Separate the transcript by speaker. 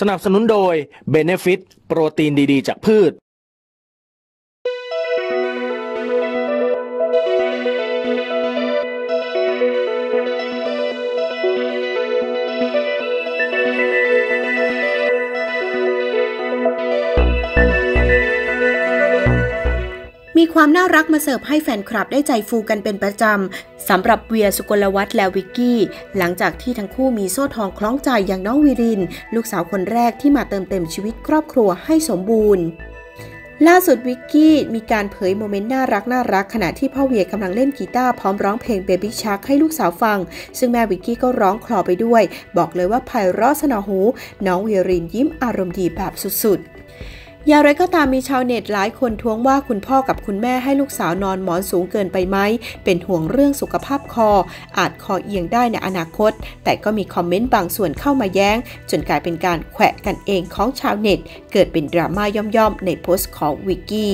Speaker 1: สนับสนุนโดย b e n e f i t โปรตีนดี ๆ จากพืช
Speaker 2: มีความน่ารักมาเสิร์ฟให้แฟนคลับได้ใจฟูกันเป็นประจำสำหรับเวียสุกลวัฒน์และวิกกี้ หลังจากที่ทั้งคู่มีโซ่ทองคล้องใจอย่างน้องวิริน ลูกสาวคนแรกที่มาเติมเต็มชีวิตครอบครัวให้สมบูรณ์ล่าสุดวิกกี้มีการเผยโมเมนต์น่ารักน่ารักขณะที่พ่อเวียกำลังเล่นกีตาร์พร้อมร้องเพลง Baby Shark ให้ลูกสาวฟัง ซึ่งแม่วิกกี้ก็ร้องคลอไปด้วย บอกเลยว่าไพเราะสนอหู น้องเวียรินยิ้มอารมณ์ดีแบบสุดๆ อย่างไรก็ตามมีชาวเน็ตหลายคนท้วงว่าคุณพ่อกับคุณแม่ให้ลูกสาวนอนหมอนสูงเกินไปไหม เป็นห่วงเรื่องสุขภาพคอ อาจคอเอียงได้ในอนาคต แต่ก็มีคอมเมนต์บางส่วนเข้ามาแย้ง จนกลายเป็นการแขวะกันเองของชาวเน็ต เกิดเป็นดราม่าย่อมๆในโพสต์ของวิกกี้